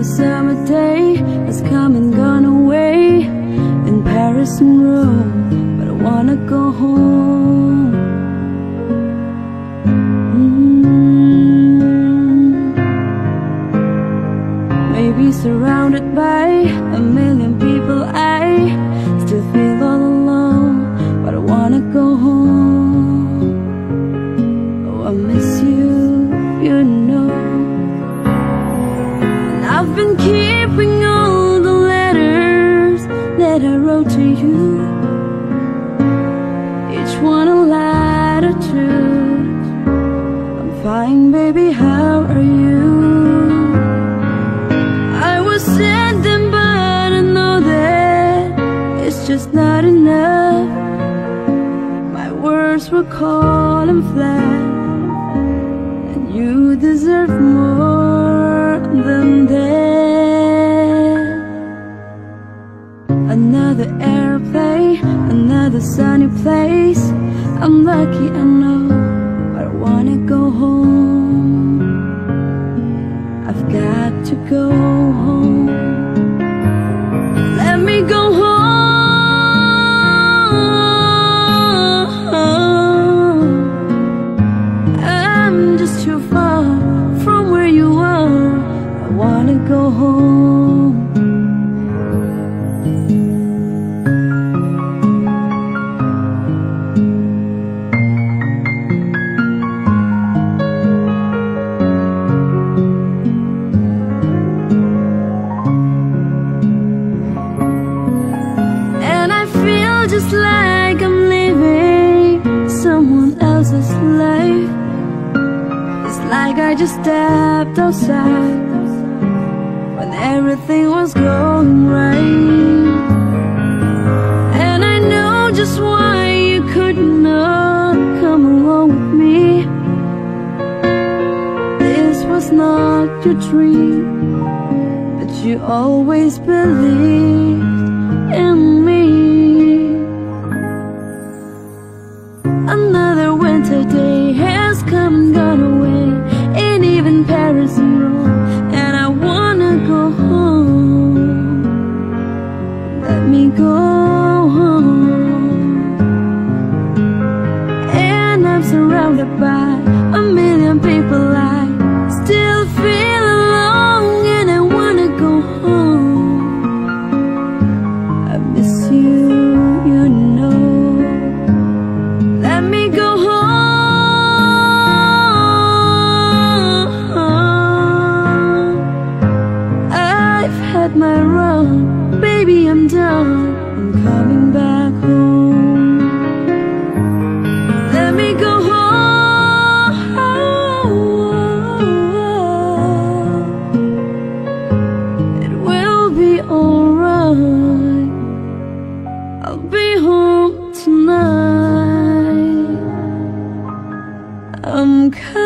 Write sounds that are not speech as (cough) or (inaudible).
Another summer day has come and gone away In Paris and Rome, but I wanna go home I've been keeping all the letters that I wrote to you. Each one a latitude. I'm fine, baby, how are you? I was sending, but I know that it's just not enough. My words were cold and flat And you deserve more another sunny place. I'm lucky, I know, but I wanna go home. I've got to go home. Let me go home. I'm just too far from where you are. I wanna go home I just stepped outside When everything was going right. And I know just why you could not come along with me. This was not your dream But you always believed in me surrounded by a million people. I still feel alone and I wanna go home. I miss you, you know. Let me go home. I've had my run, baby I'm come. (laughs)